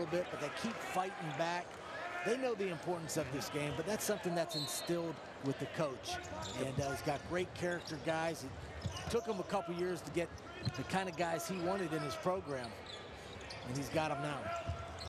little bit, but they keep fighting back. They know the importance of this game, but that's something that's instilled with the coach. And uh, he's got great character guys. It took him a couple years to get the kind of guys he wanted in his program, and he's got them now.